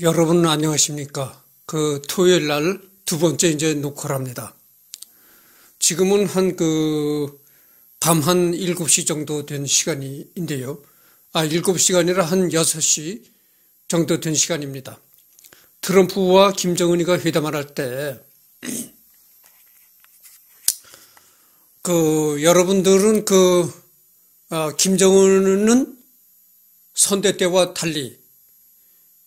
여러분 안녕하십니까? 그 토요일 날 두 번째 이제 녹화를 합니다. 지금은 한 그 밤 한 7시 정도 된 시간인데요. 아, 7시가 아니라 한 6시 정도 된 시간입니다. 트럼프와 김정은이가 회담을 할 때, 그, 여러분들은 그, 아, 김정은은 선대 때와 달리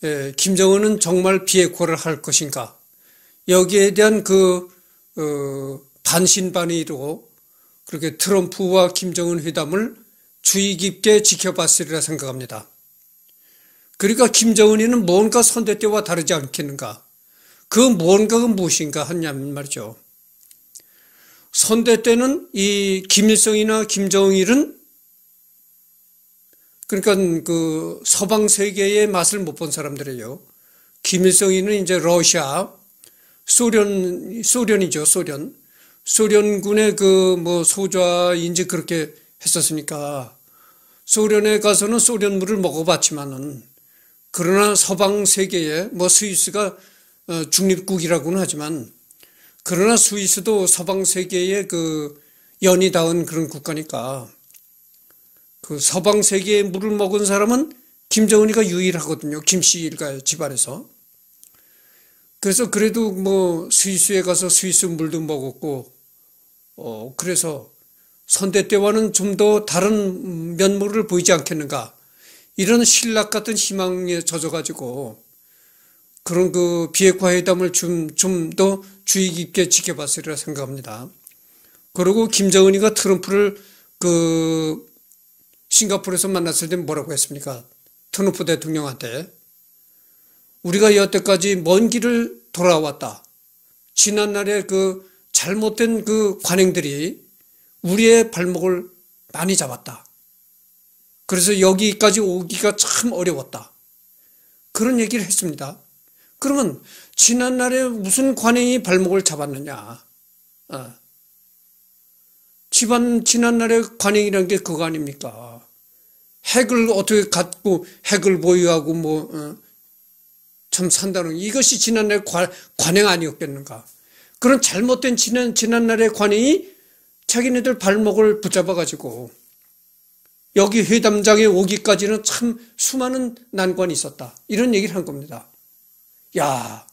예, 김정은은 정말 비핵화를 할 것인가? 여기에 대한 그 어, 반신반의로 그렇게 트럼프와 김정은 회담을 주의 깊게 지켜봤으리라 생각합니다. 그러니까 김정은이는 뭔가 선대 때와 다르지 않겠는가? 그 뭔가가 무엇인가 하냐면 말이죠. 선대 때는 이 김일성이나 김정일은 그러니까 그 서방 세계의 맛을 못 본 사람들이에요. 김일성이는 이제 러시아, 소련, 소련이죠, 소련. 소련군의 그 뭐 소좌인지 그렇게 했었으니까 소련에 가서는 소련물을 먹어봤지만은 그러나 서방 세계에 뭐 스위스가 어, 중립국이라고는 하지만 그러나 스위스도 서방 세계의 그 연이 닿은 그런 국가니까 그 서방 세계의 물을 먹은 사람은 김정은이가 유일하거든요. 김씨 일가 집안에서. 그래서 그래도 뭐 스위스에 가서 스위스 물도 먹었고, 어, 그래서 선대 때와는 좀 더 다른 면모를 보이지 않겠는가. 이런 신락 같은 희망에 젖어가지고 그런 그 비핵화 회담을 좀, 좀 더 주의 깊게 지켜봤으리라 생각합니다. 그리고 김정은이가 트럼프를 그 싱가포르에서 만났을 때 뭐라고 했습니까? 트럼프 대통령한테 우리가 여태까지 먼 길을 돌아왔다. 지난날에 그 잘못된 그 관행들이 우리의 발목을 많이 잡았다. 그래서 여기까지 오기가 참 어려웠다. 그런 얘기를 했습니다. 그러면 지난날에 무슨 관행이 발목을 잡았느냐? 어. 집안 지난날의 관행이라는 게 그거 아닙니까? 핵을 어떻게 갖고 핵을 보유하고 뭐참 어, 산다는 이것이 지난날 관행 아니었겠는가? 그런 잘못된 지난 지난날의 관행이 자기네들 발목을 붙잡아 가지고 여기 회담장에 오기까지는 참 수많은 난관이 있었다. 이런 얘기를 한 겁니다. 야,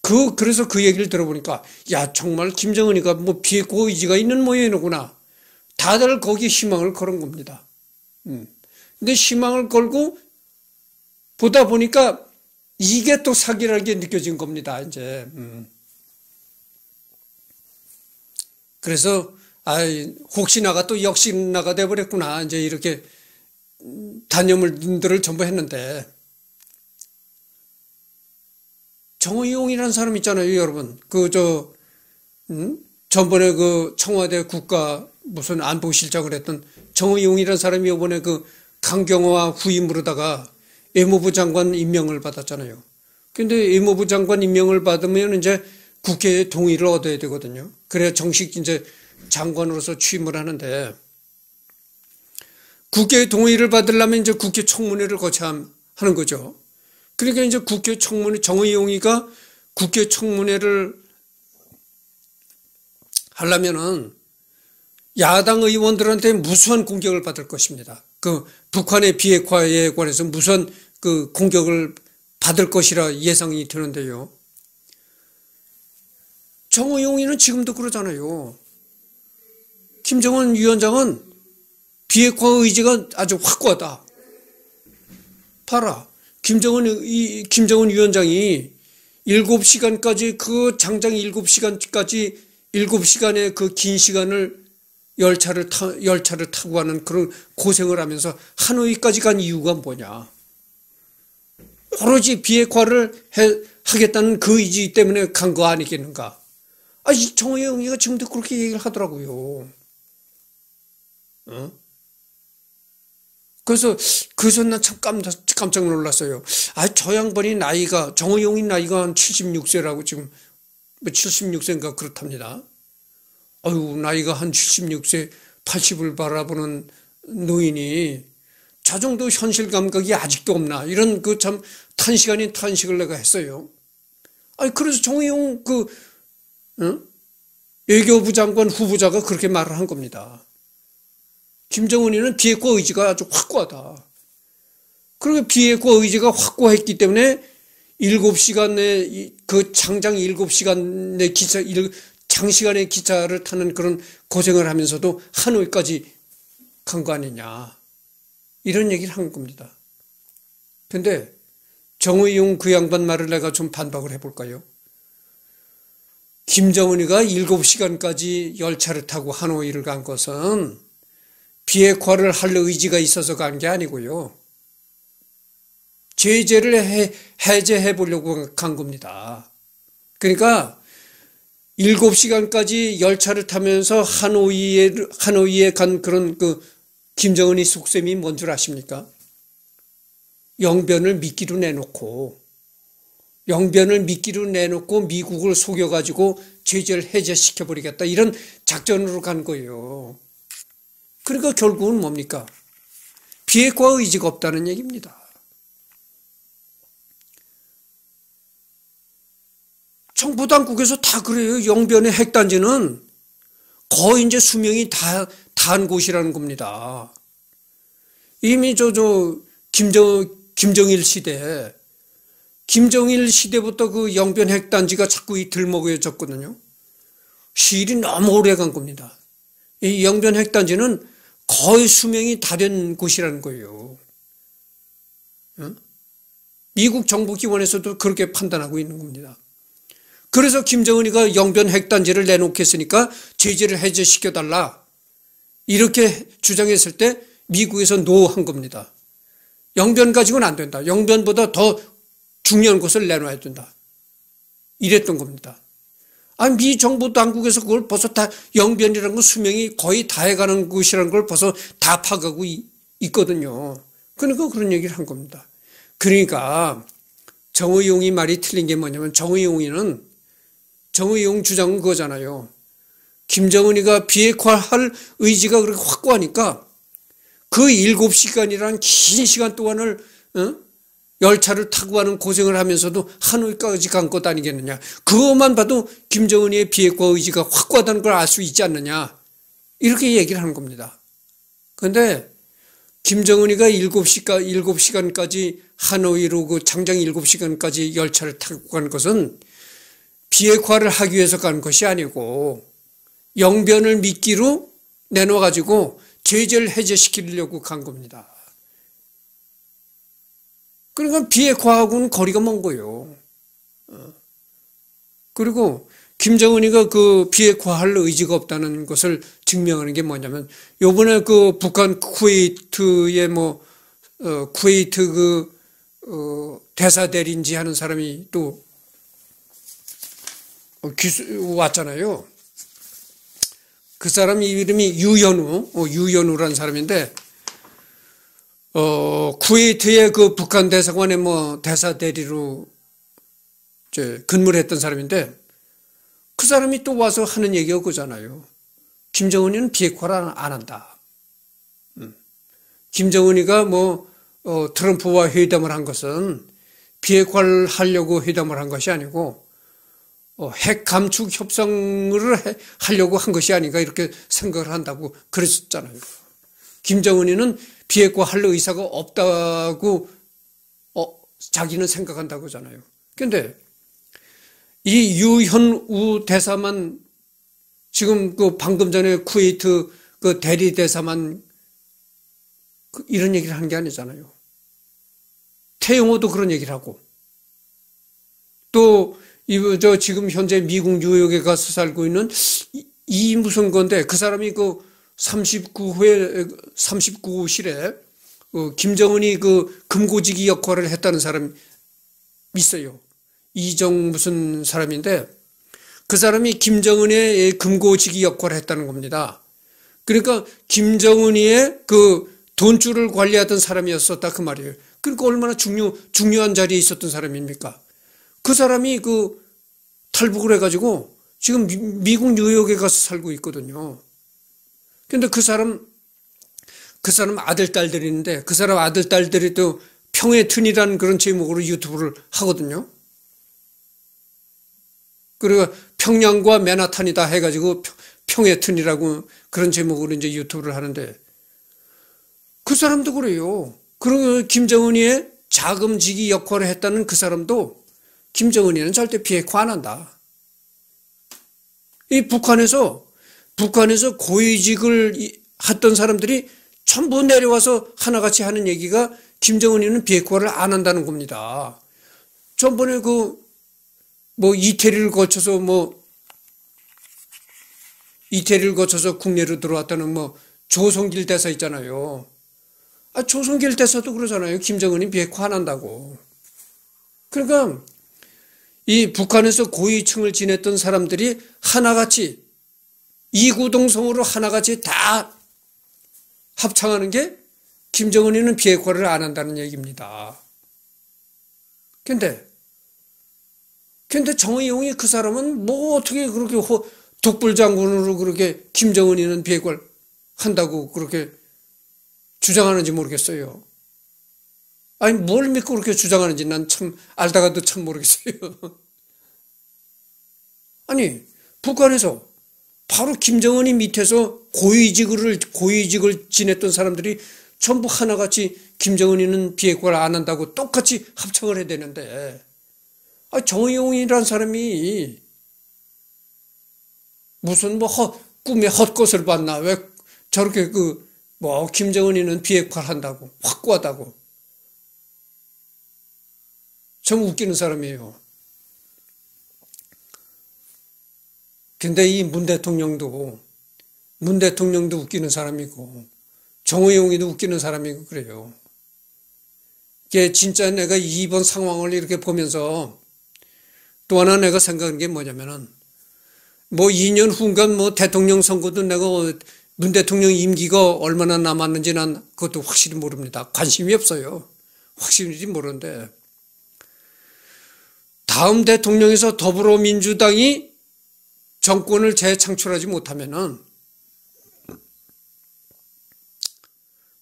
그, 그래서 그 얘기를 들어보니까, 야, 정말 김정은이가 뭐 비핵화 의지가 있는 모양이구나. 다들 거기에 희망을 걸은 겁니다. 음. 근데 희망을 걸고 보다 보니까 이게 또 사기라는 게 느껴진 겁니다, 이제. 음. 그래서, 아 혹시나가 또 역시나가 돼버렸구나. 이제 이렇게 단념을 전부 했는데. 정의용이라는 사람 있잖아요, 여러분. 그, 저, 음? 전번에 그 청와대 국가 무슨 안보실장을 했던 정의용이라는 사람이 이번에 그 강경화 후임으로다가 외무부 장관 임명을 받았잖아요. 근데 외무부 장관 임명을 받으면 이제 국회의 동의를 얻어야 되거든요. 그래야 정식 이제 장관으로서 취임을 하는데 국회의 동의를 받으려면 이제 국회 청문회를 거쳐야 하는 거죠. 그러니까 이제 국회 청문회 정의용이가 국회 청문회를 하려면은 야당 의원들한테 무수한 공격을 받을 것입니다. 그 북한의 비핵화에 관해서 무수한 그 공격을 받을 것이라 예상이 되는데요. 정의용이는 지금도 그러잖아요. 김정은 위원장은 비핵화 의지가 아주 확고하다. 봐라. 김정은, 이, 김정은 위원장이 7시간까지 그 장장 7시간까지 7시간의 그 긴 시간을 열차를 타, 열차를 타고 가는 그런 고생을 하면서 하노이까지 간 이유가 뭐냐. 오로지 비핵화를 해, 하겠다는 그 의지 때문에 간 거 아니겠는가. 아, 이 정의영이가 지금도 그렇게 얘기를 하더라고요. 어? 그래서 그 전날 참 깜짝, 깜짝 놀랐어요. 아, 저 양반이 나이가, 정의용이 나이가 한 76세라고 지금, 76세인가 뭐 그렇답니다. 어유 나이가 한 76세, 80을 바라보는 노인이 저 정도 현실 감각이 아직도 없나 이런 그 참 탄식 아닌 탄식을 내가 했어요. 아니 그래서 정의용 그 어? 외교부 장관 후보자가 그렇게 말을 한 겁니다. 김정은이는 비핵화 의지가 아주 확고하다. 그리고 비핵화 의지가 확고했기 때문에 7시간의 그 장장 7시간의 기차 장시간의 기차를 타는 그런 고생을 하면서도 하노이까지 간 거 아니냐. 이런 얘기를 한 겁니다. 근데 정의용 그 양반 말을 내가 좀 반박을 해볼까요? 김정은이가 7시간까지 열차를 타고 하노이를 간 것은 비핵화를 할 의지가 있어서 간 게 아니고요. 제재를 해, 해제해 보려고 간 겁니다. 그러니까 7시간까지 열차를 타면서 하노이에, 하노이에 간 그런 그 김정은이 속셈이 뭔 줄 아십니까? 영변을 미끼로 내놓고 영변을 미끼로 내놓고 미국을 속여가지고 제재를 해제시켜버리겠다. 이런 작전으로 간 거예요. 그러니까 결국은 뭡니까? 비핵화 의지가 없다는 얘기입니다. 정부 당국에서 다 그래요. 영변의 핵단지는 거의 이제 수명이 다, 단 곳이라는 겁니다. 이미 저, 저, 김정, 김정일 시대, 김정일 시대부터 그 영변 핵단지가 자꾸 이 들먹여졌거든요. 시일이 너무 오래 간 겁니다. 이 영변 핵단지는 거의 수명이 다 된 곳이라는 거예요. 미국 정부 기관에서도 그렇게 판단하고 있는 겁니다. 그래서 김정은이가 영변 핵단지를 내놓겠으니까 제재를 해제시켜달라. 이렇게 주장했을 때 미국에서 no 한 겁니다. 영변 가지고는 안 된다. 영변보다 더 중요한 것을 내놔야 된다. 이랬던 겁니다. 아, 미 정부 당국에서 그걸 벌써 다 영변이라는 건 수명이 거의 다 해가는 곳이라는 걸 벌써 다 파악하고 있거든요. 그러니까 그런 얘기를 한 겁니다. 그러니까 정의용이 말이 틀린 게 뭐냐면 정의용이는 정의용 주장은 그거잖아요. 김정은이가 비핵화할 의지가 그렇게 확고하니까 그 일곱 시간이란 긴 시간 동안을 어? 열차를 타고 가는 고생을 하면서도 하노이까지 간 것 아니겠느냐. 그것만 봐도 김정은이의 비핵화 의지가 확고하다는 걸 알 수 있지 않느냐. 이렇게 얘기를 하는 겁니다. 그런데 김정은이가 7시간, 7시간까지 하노이로 그 장장 7시간까지 열차를 타고 간 것은 비핵화를 하기 위해서 간 것이 아니고 영변을 미끼로 내놓아가지고 제재를 해제시키려고 간 겁니다. 그러니까 비핵화하고는 거리가 먼 거예요. 어. 그리고 김정은이가 그 비핵화할 의지가 없다는 것을 증명하는 게 뭐냐면 요번에 그 북한 쿠웨이트의 뭐 어, 쿠웨이트 그 어, 대사 대리인지 하는 사람이 또 어, 기수, 왔잖아요. 그 사람 이름이 유연우, 어, 유연우라는 사람인데, 어, 쿠웨이트의 그 북한 대사관의 뭐 대사 대리로 근무를 했던 사람인데, 그 사람이 또 와서 하는 얘기가 그잖아요. 김정은이는 비핵화를 안 한다. 음. 김정은이가 뭐, 어, 트럼프와 회담을 한 것은 비핵화를 하려고 회담을 한 것이 아니고, 어, 핵 감축 협상을 해, 하려고 한 것이 아닌가 이렇게 생각을 한다고 그랬었잖아요. 김정은이는 비핵화 할 의사가 없다고 어, 자기는 생각한다고 하잖아요. 근데 이 유현우 대사만 지금 그 방금 전에 쿠웨이트 그 대리 대사만 그 이런 얘기를 한 게 아니잖아요. 태영호도 그런 얘기를 하고 또 이저 지금 현재 미국 뉴욕에 가서 살고 있는 이, 이 무슨 건데 그 사람이 그 39회 39실에 어, 김정은이 그 금고지기 역할을 했다는 사람 있어요. 이정 무슨 사람인데 그 사람이 김정은의 금고지기 역할을 했다는 겁니다. 그러니까 김정은이의 그 돈줄을 관리하던 사람이었었다 그 말이에요. 그러니까 얼마나 중요 중요한 자리에 있었던 사람입니까? 그 사람이 그 탈북을 해가지고 지금 미, 국 뉴욕에 가서 살고 있거든요. 근데 그 사람, 그 사람 아들, 딸들이 있는데 그 사람 아들, 딸들이 또 평의 튼이라는 그런 제목으로 유튜브를 하거든요. 그리고 평양과 맨하탄이다 해가지고 평의 튼이라고 그런 제목으로 이제 유튜브를 하는데 그 사람도 그래요. 그리고 김정은이의 자금지기 역할을 했다는 그 사람도 김정은이는 절대 비핵화 안 한다. 이 북한에서 북한에서 고위직을 했던 사람들이 전부 내려와서 하나같이 하는 얘기가 김정은이는 비핵화를 안 한다는 겁니다. 전번에 그, 뭐, 이태리를 거쳐서 뭐, 이태리를 거쳐서 국내로 들어왔다는 뭐, 조성길 대사 있잖아요. 아, 조성길 대사도 그러잖아요. 김정은이 비핵화 안 한다고. 그러니까, 이 북한에서 고위층을 지냈던 사람들이 하나같이, 이구동성으로 하나같이 다 합창하는 게 김정은이는 비핵화를 안 한다는 얘기입니다. 근데 근데 정의용이 그 사람은 뭐 어떻게 그렇게 독불장군으로 그렇게 김정은이는 비핵화를 한다고 그렇게 주장하는지 모르겠어요. 아니 뭘 믿고 그렇게 주장하는지 난 참 알다가도 참 모르겠어요. 아니 북한에서 바로 김정은이 밑에서 고위직을 고위직을 지냈던 사람들이 전부 하나같이 김정은이는 비핵화를 안 한다고 똑같이 합창을 해야 되는데. 아, 정의용이라는 사람이 무슨 뭐 헛, 꿈에 헛것을 봤나? 왜 저렇게 그 뭐 김정은이는 비핵화를 한다고 확고하다고 참 웃기는 사람이에요. 근데 이 문 대통령도 문 대통령도 웃기는 사람이고 정의용이도 웃기는 사람이고 그래요. 이게 진짜 내가 이번 상황을 이렇게 보면서 또 하나 내가 생각한 게 뭐냐면은 뭐 2년 후인가 뭐 대통령 선거도 내가 문 대통령 임기가 얼마나 남았는지 난 그것도 확실히 모릅니다. 관심이 없어요. 확실히 모르는데 다음 대통령에서 더불어민주당이 정권을 재창출하지 못하면은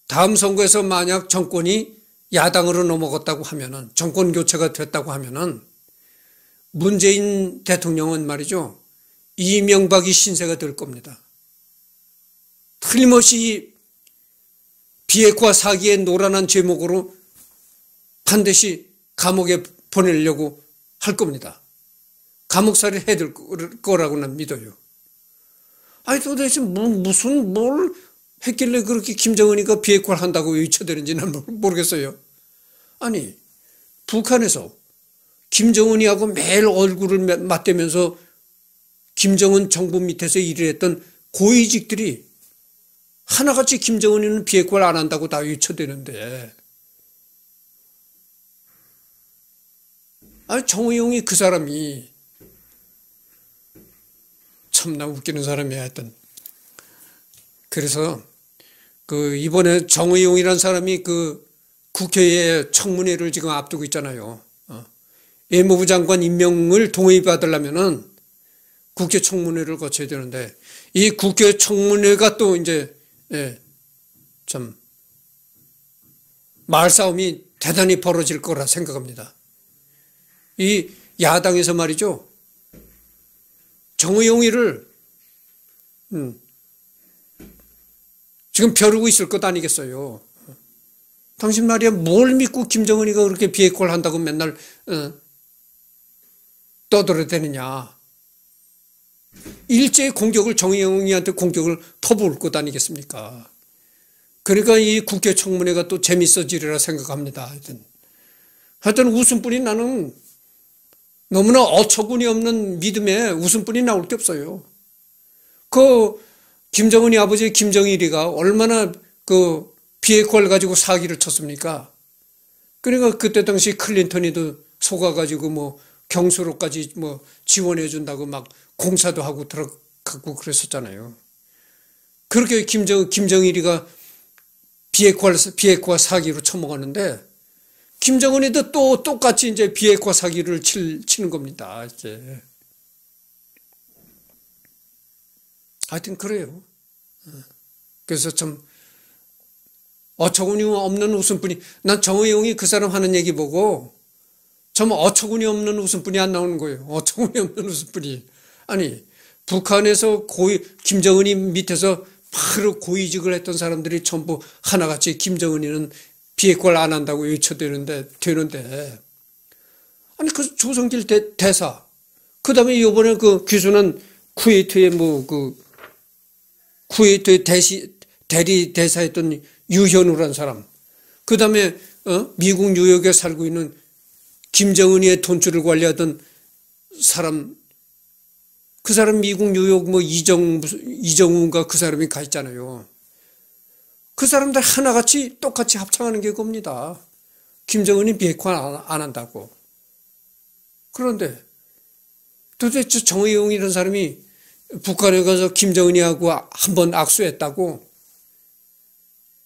다음 선거에서 만약 정권이 야당으로 넘어갔다고 하면은 정권 교체가 됐다고 하면은 문재인 대통령은 말이죠. 이명박이 신세가 될 겁니다. 틀림없이 비핵화 사기에 노란한 제목으로 반드시 감옥에 보내려고 할 겁니다. 감옥살이 해야 거라고 난 믿어요. 아니 도대체 뭐, 무슨 뭘 했길래 그렇게 김정은이가 비핵화를 한다고 외쳐대는지는 모르겠어요. 아니, 북한에서 김정은이하고 매일 얼굴을 맞대면서 김정은 정부 밑에서 일을 했던 고위직들이 하나같이 김정은이는 비핵화를 안 한다고 다 외쳐대는데 아니 정의용이 그 사람이 참나 웃기는 사람이야 하여튼 그래서 그 이번에 정의용이라는 사람이 그 국회에 청문회를 지금 앞두고 있잖아요. 어. 외무부 장관 임명을 동의받으려면은 국회 청문회를 거쳐야 되는데 이 국회 청문회가 또 이제 예, 참 말싸움이 대단히 벌어질 거라 생각합니다. 이 야당에서 말이죠. 정의용이를 음, 지금 벼르고 있을 것 아니겠어요. 당신 말이야 뭘 믿고 김정은이가 그렇게 비핵화를 한다고 맨날 어, 떠들어대느냐. 일제히 공격을 정의영이한테 공격을 퍼부을 것 아니겠습니까? 그러니까 이 국회 청문회가 또 재밌어지리라 생각합니다. 하여튼. 하여튼 웃음뿐이 나는 너무나 어처구니 없는 믿음에 웃음뿐이 나올 게 없어요. 그 김정은이 아버지 김정일이가 얼마나 그 비핵화를 가지고 사기를 쳤습니까? 그러니까 그때 당시 클린턴이도 속아가지고 뭐 경수로까지 뭐 지원해준다고 막 공사도 하고 들어가고 그랬었잖아요. 그렇게 김정, 김정일이가 비핵화, 비핵화 사기로 처먹었는데 김정은이도 또 똑같이 이제 비핵화 사기를 칠, 치는 겁니다. 이제. 하여튼 그래요. 어. 그래서 참 어처구니 없는 웃음뿐이 난 정의용이 그 사람 하는 얘기 보고 정말 어처구니 없는 웃음뿐이 안 나오는 거예요. 어처구니 없는 웃음뿐이. 아니 북한에서 고위 김정은이 밑에서 바로 고위직을 했던 사람들이 전부 하나같이 김정은이는 비핵화를 안 한다고 외쳐대는데 되는데 아니 그 조성길 대, 대사 그다음에 요번에 그 귀순한 쿠웨이트의 뭐 그 쿠웨이트의 대시 대리 대사했던 유현우란 사람 그다음에 어? 미국 뉴욕에 살고 있는 김정은이의 돈줄을 관리하던 사람 그 사람 미국 뉴욕 뭐 이정 이정훈가 그 사람이 가 있잖아요. 그 사람들 하나같이 똑같이 합창하는 게 겁니다. 김정은이 비핵화 안 한다고. 그런데 도대체 정의용 이런 사람이 북한에 가서 김정은이하고 한 번 악수했다고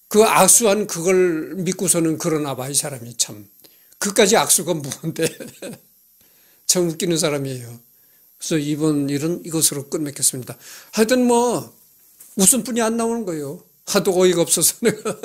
그 악수한 그걸 믿고서는 그러나 봐, 이 사람이 참. 그까지 악수가 무언데. 참 웃기는 사람이에요. 그래서 이번 일은 이것으로 끝맺겠습니다. 하여튼 뭐 웃음뿐이 안 나오는 거예요. 하도 어이가 없어서 내가.